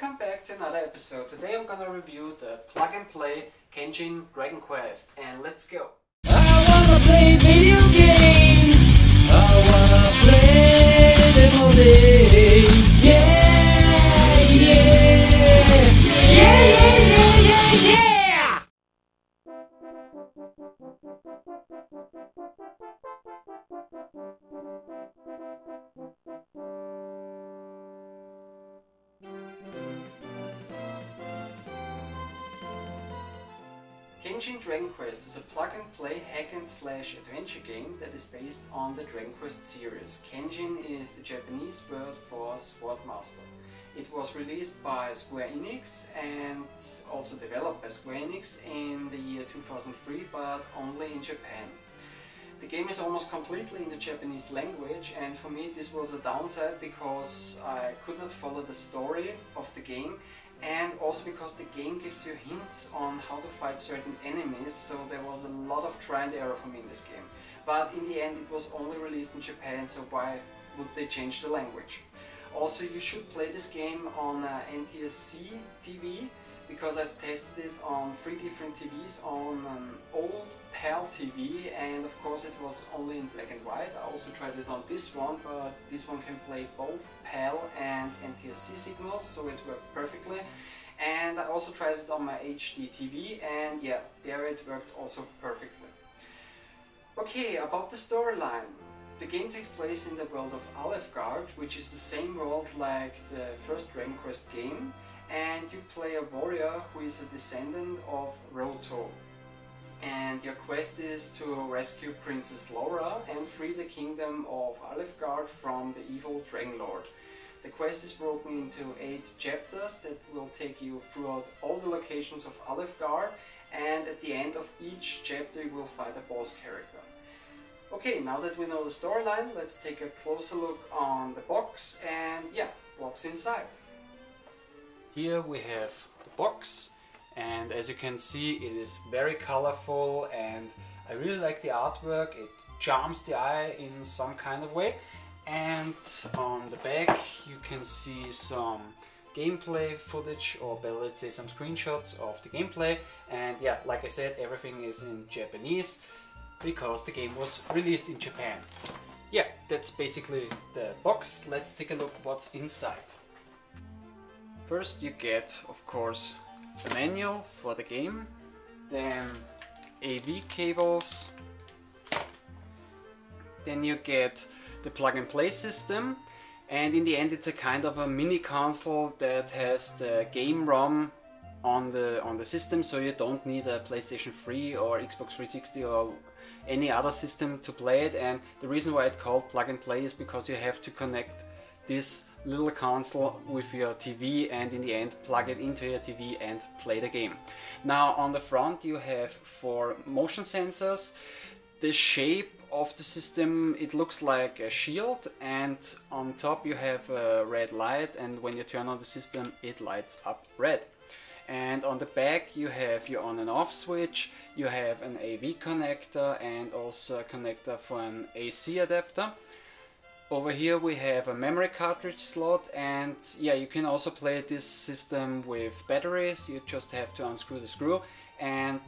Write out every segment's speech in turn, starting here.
Welcome back to another episode. Today I'm gonna review the plug and play Kenshin Dragon Quest and let's go. Kenshin Dragon Quest is a plug and play hack and slash adventure game that is based on the Dragon Quest series. Kenshin is the Japanese word for Swordmaster. It was released by Square Enix and also developed by Square Enix in the year 2003 but only in Japan. The game is almost completely in the Japanese language and for me this was a downside because I could not follow the story of the game and also because the game gives you hints on how to fight certain enemies so there was a lot of try and error for me in this game. But in the end it was only released in Japan so why would they change the language? Also you should play this game on uh, NTSC TV because I've tested it on three different TVs on an old PAL TV and of course it was only in black and white. I also tried it on this one but this one can play both PAL and NTSC signals so it worked perfectly. And I also tried it on my HD TV and yeah, there it worked also perfectly. Okay, about the storyline. The game takes place in the world of Alefgard, which is the same world like the first Dragon Quest game, and you play a warrior who is a descendant of Roto. And your quest is to rescue Princess Laura and free the kingdom of Alefgard from the evil Dragon Lord. The quest is broken into 8 chapters that will take you throughout all the locations of Alefgard and at the end of each chapter you will fight a boss character. Okay, now that we know the storyline, let's take a closer look on the box and yeah, what's inside. Here we have the box and as you can see it is very colorful and I really like the artwork, it charms the eye in some kind of way and on the back you can see some gameplay footage or better let's say some screenshots of the gameplay and yeah like I said everything is in Japanese because the game was released in Japan. Yeah, that's basically the box. Let's take a look what's inside. First you get, of course, the manual for the game, then AV cables, then you get the plug and play system, and in the end it's a kind of a mini console that has the game ROM on the on the system so you don't need a PlayStation 3 or Xbox 360 or any other system to play it and the reason why it's called plug and play is because you have to connect this little console with your TV and in the end plug it into your TV and play the game. Now on the front you have four motion sensors. The shape of the system it looks like a shield and on top you have a red light and when you turn on the system it lights up red and on the back you have your on and off switch you have an AV connector and also a connector for an AC adapter over here we have a memory cartridge slot and yeah you can also play this system with batteries you just have to unscrew the screw and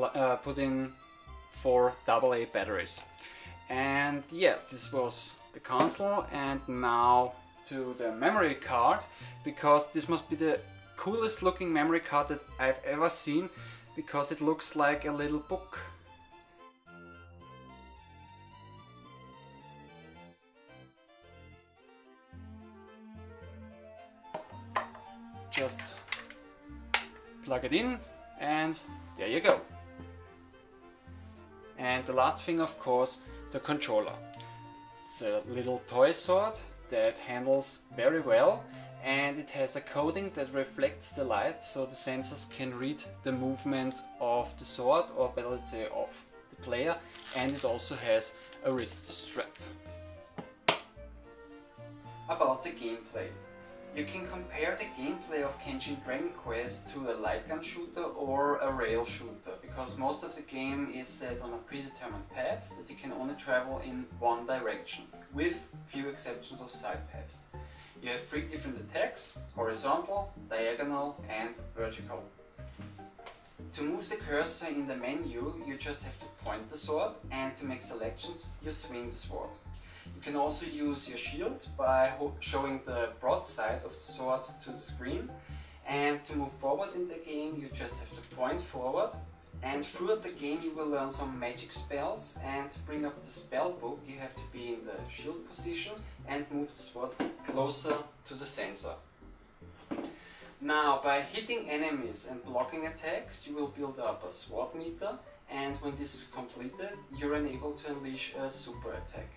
uh, put in four AA batteries and yeah this was the console and now to the memory card because this must be the coolest looking memory card that I've ever seen because it looks like a little book. Just plug it in and there you go. And the last thing of course, the controller. It's a little toy sword that handles very well and it has a coating that reflects the light so the sensors can read the movement of the sword or better let's say of the player and it also has a wrist strap. About the gameplay. You can compare the gameplay of Kenshin Dragon Quest to a light gun shooter or a rail shooter because most of the game is set on a predetermined path that you can only travel in one direction with few exceptions of side paths. You have three different attacks, horizontal, diagonal and vertical. To move the cursor in the menu, you just have to point the sword and to make selections, you swing the sword. You can also use your shield by showing the broadside of the sword to the screen and to move forward in the game you just have to point forward and throughout the game you will learn some magic spells and to bring up the spell book you have to be in the shield position and move the sword closer to the sensor. Now by hitting enemies and blocking attacks you will build up a sword meter and when this is completed you're unable to unleash a super attack.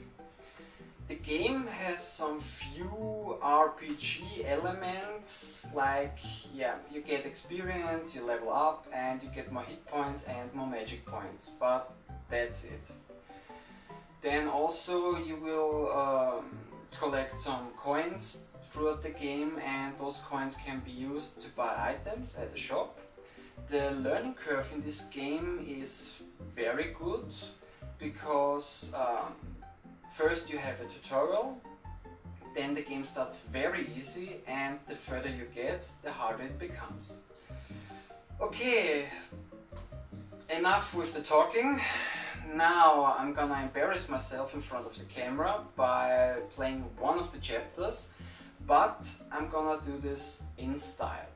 The game has some few RPG elements, like, yeah, you get experience, you level up, and you get more hit points and more magic points, but that's it. Then also you will um, collect some coins throughout the game and those coins can be used to buy items at the shop. The learning curve in this game is very good because um, First you have a tutorial, then the game starts very easy and the further you get, the harder it becomes. Okay, enough with the talking. Now I'm gonna embarrass myself in front of the camera by playing one of the chapters, but I'm gonna do this in style.